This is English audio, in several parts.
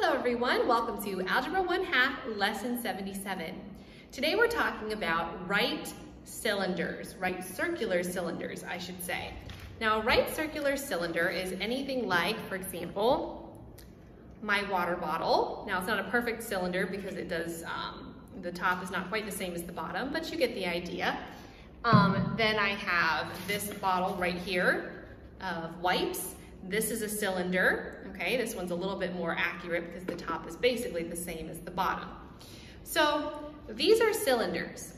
Hello everyone, welcome to Algebra 1 Half Lesson 77. Today we're talking about right cylinders, right circular cylinders I should say. Now a right circular cylinder is anything like, for example, my water bottle. Now it's not a perfect cylinder because it does, um, the top is not quite the same as the bottom, but you get the idea. Um, then I have this bottle right here of wipes. This is a cylinder, okay? This one's a little bit more accurate because the top is basically the same as the bottom. So these are cylinders.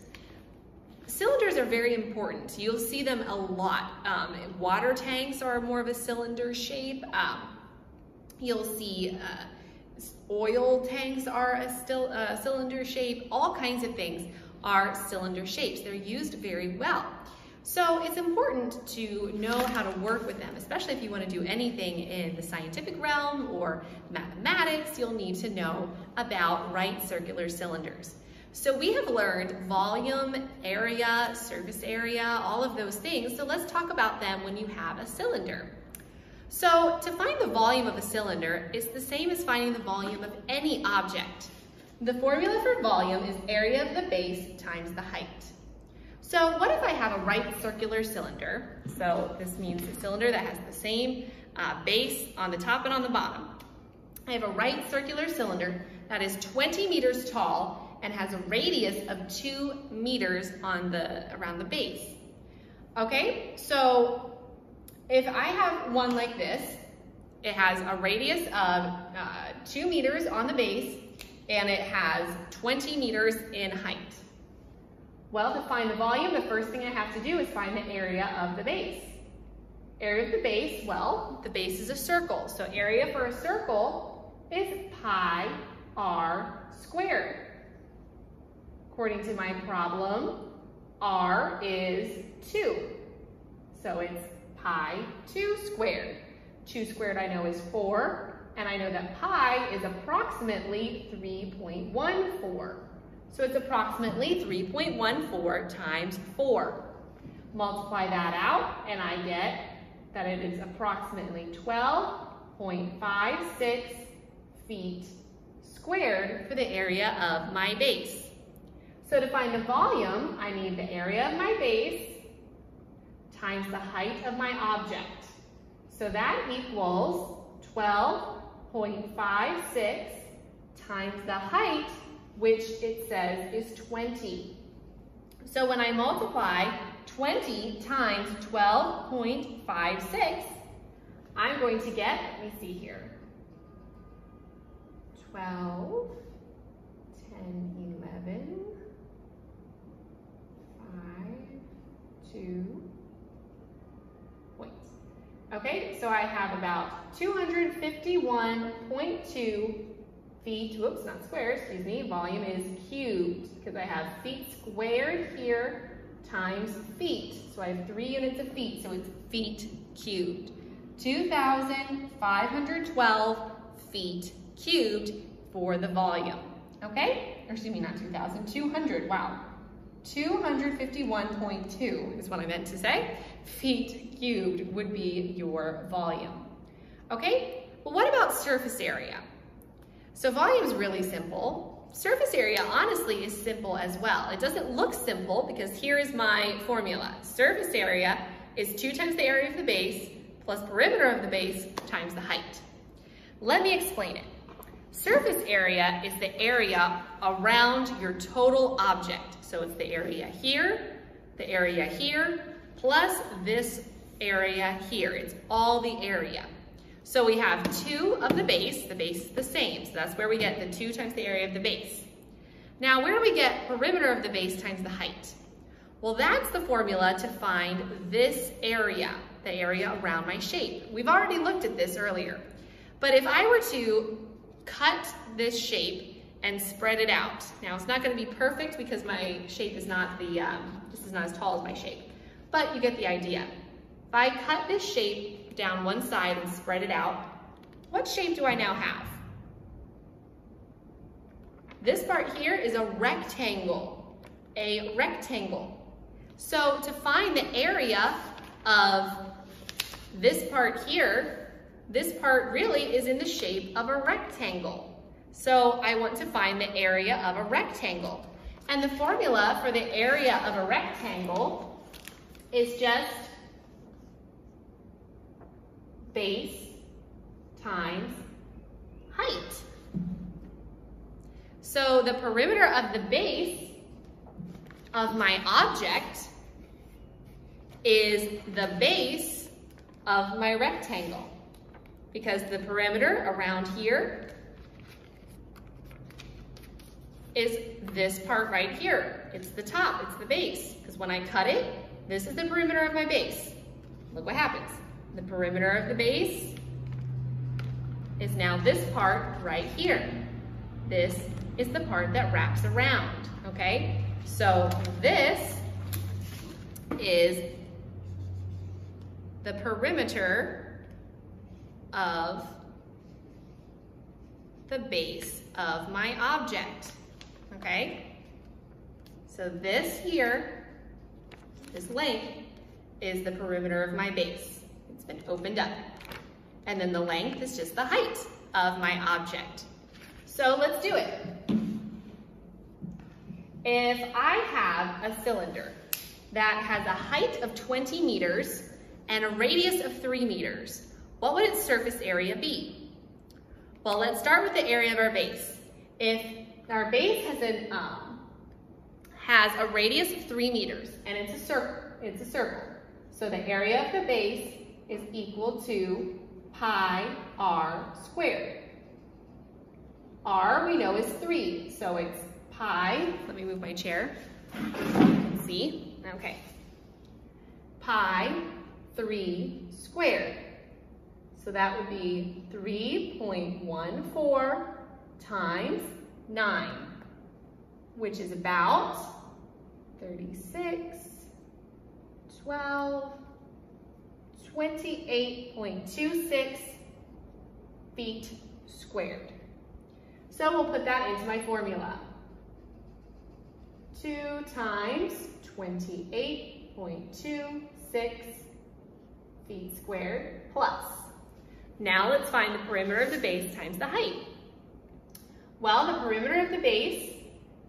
Cylinders are very important. You'll see them a lot. Um, water tanks are more of a cylinder shape. Um, you'll see uh, oil tanks are a still uh, cylinder shape. All kinds of things are cylinder shapes. They're used very well. So it's important to know how to work with them, especially if you want to do anything in the scientific realm or mathematics, you'll need to know about right circular cylinders. So we have learned volume, area, surface area, all of those things. So let's talk about them when you have a cylinder. So to find the volume of a cylinder, it's the same as finding the volume of any object. The formula for volume is area of the base times the height. So what if I have a right circular cylinder? So this means a cylinder that has the same uh, base on the top and on the bottom. I have a right circular cylinder that is 20 meters tall and has a radius of two meters on the around the base. Okay, so if I have one like this, it has a radius of uh, two meters on the base and it has 20 meters in height. Well, to find the volume, the first thing I have to do is find the area of the base. Area of the base, well, the base is a circle. So area for a circle is pi r squared. According to my problem, r is 2. So it's pi 2 squared. 2 squared I know is 4, and I know that pi is approximately 3.14. So it's approximately 3.14 times 4. Multiply that out, and I get that it is approximately 12.56 feet squared for the area of my base. So to find the volume, I need the area of my base times the height of my object. So that equals 12.56 times the height which it says is 20. So when I multiply 20 times 12.56, I'm going to get, let me see here, 12, 10, 11, 5, 2, points. Okay, so I have about 251.2 feet, whoops, not squares, excuse me, volume is cubed because I have feet squared here times feet. So I have three units of feet, so it's feet cubed. 2,512 feet cubed for the volume, okay? Or excuse me, not 2,200, wow. 251.2 is what I meant to say. Feet cubed would be your volume. Okay, well what about surface area? So volume is really simple. Surface area, honestly, is simple as well. It doesn't look simple because here is my formula. Surface area is 2 times the area of the base plus perimeter of the base times the height. Let me explain it. Surface area is the area around your total object. So it's the area here, the area here, plus this area here. It's all the area. So we have two of the base, the base the same, so that's where we get the two times the area of the base. Now where do we get perimeter of the base times the height? Well, that's the formula to find this area, the area around my shape. We've already looked at this earlier. But if I were to cut this shape and spread it out, now it's not gonna be perfect because my shape is not the, um, this is not as tall as my shape, but you get the idea. If I cut this shape down one side and spread it out, what shape do I now have? This part here is a rectangle, a rectangle. So to find the area of this part here, this part really is in the shape of a rectangle. So I want to find the area of a rectangle. And the formula for the area of a rectangle is just base times height. So the perimeter of the base of my object is the base of my rectangle because the perimeter around here is this part right here. It's the top, it's the base. Because when I cut it, this is the perimeter of my base. Look what happens. The perimeter of the base is now this part right here. This is the part that wraps around, okay? So this is the perimeter of the base of my object, okay? So this here, this length, is the perimeter of my base. Been opened up. And then the length is just the height of my object. So let's do it. If I have a cylinder that has a height of 20 meters and a radius of three meters, what would its surface area be? Well, let's start with the area of our base. If our base has, an, um, has a radius of three meters and it's a circle, it's a circle. So the area of the base is equal to pi r squared. r we know is three, so it's pi, let me move my chair, see, okay. Pi 3 squared. So that would be 3.14 times 9, which is about 36, 12, 28.26 feet squared. So we'll put that into my formula. 2 times 28.26 feet squared plus. Now let's find the perimeter of the base times the height. Well, the perimeter of the base,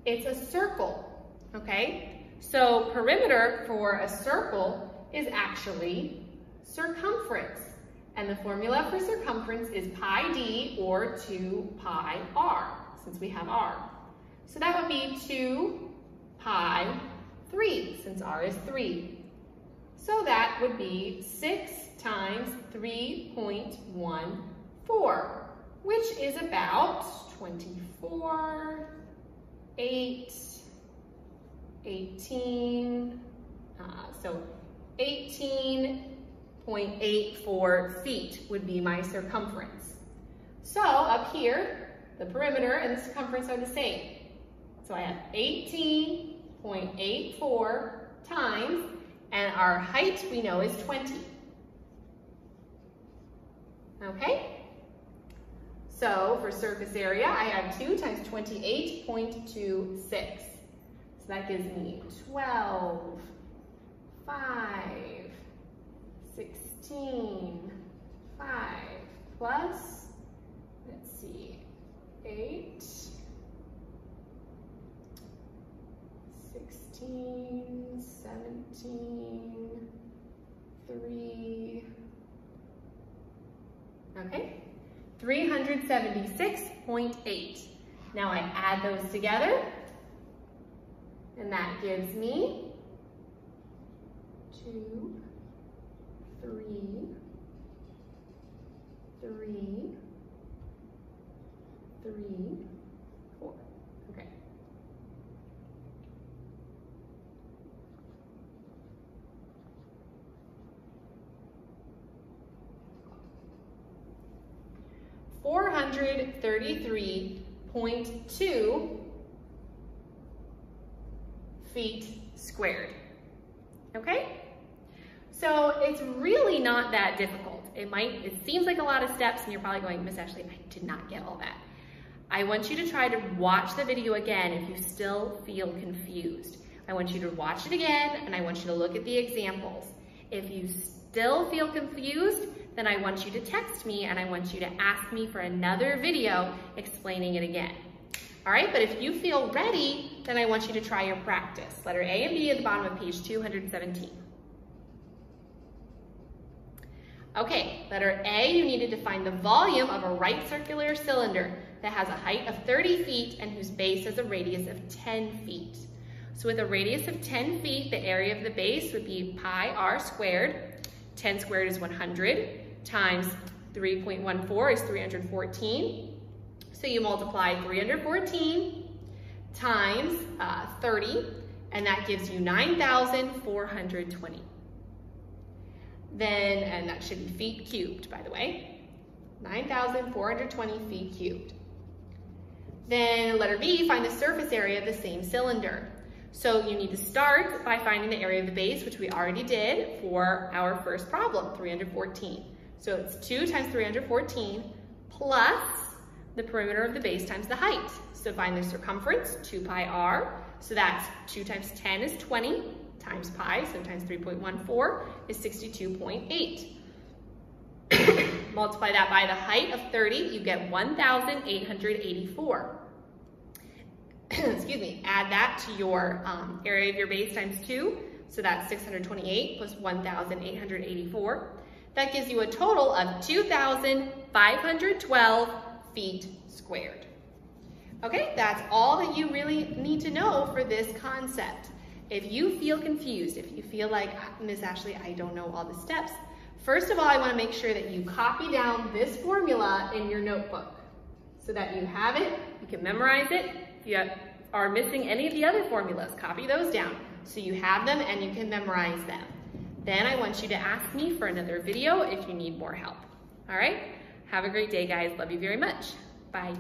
it's a circle, okay? So perimeter for a circle is actually circumference. And the formula for circumference is pi d or 2 pi r, since we have r. So that would be 2 pi 3, since r is 3. So that would be 6 times 3.14, which is about 24, 8, 18, uh, so 18.84 feet would be my circumference. So up here, the perimeter and the circumference are the same. So I have 18.84 times and our height we know is 20. Okay? So for surface area, I have 2 times 28.26. So that gives me 12, 5, 16, 5, plus, let's see, 8, 16, 17, 3, okay? 376.8. Now I add those together, and that gives me 2, 3, 3, 3, 4. Okay. 433.2 feet squared. Okay? So it's really not that difficult. It might, it seems like a lot of steps and you're probably going, Miss Ashley, I did not get all that. I want you to try to watch the video again if you still feel confused. I want you to watch it again and I want you to look at the examples. If you still feel confused, then I want you to text me and I want you to ask me for another video explaining it again. All right, but if you feel ready, then I want you to try your practice. Letter A and B at the bottom of page 217. Okay, letter A, you needed to find the volume of a right circular cylinder that has a height of 30 feet and whose base has a radius of 10 feet. So with a radius of 10 feet, the area of the base would be pi r squared. 10 squared is 100 times 3.14 is 314. So you multiply 314 times uh, 30, and that gives you 9,420 then, and that should be feet cubed, by the way, 9,420 feet cubed. Then letter B, find the surface area of the same cylinder. So you need to start by finding the area of the base, which we already did for our first problem, 314. So it's 2 times 314 plus the perimeter of the base times the height. So find the circumference, 2 pi r. So that's 2 times 10 is 20 times pi, so times 3.14 is 62.8. Multiply that by the height of 30, you get 1,884. Excuse me, add that to your um, area of your base times 2, so that's 628 plus 1,884. That gives you a total of 2,512 feet squared. Okay, that's all that you really need to know for this concept. If you feel confused, if you feel like, Ms. Ashley, I don't know all the steps, first of all, I wanna make sure that you copy down this formula in your notebook so that you have it, you can memorize it. If you are missing any of the other formulas, copy those down so you have them and you can memorize them. Then I want you to ask me for another video if you need more help. All right? Have a great day, guys. Love you very much. Bye.